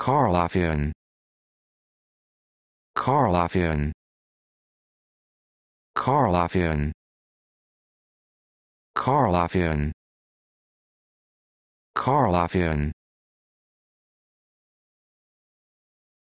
Karloffin Karloffin Karloffin Karloffin Karloffin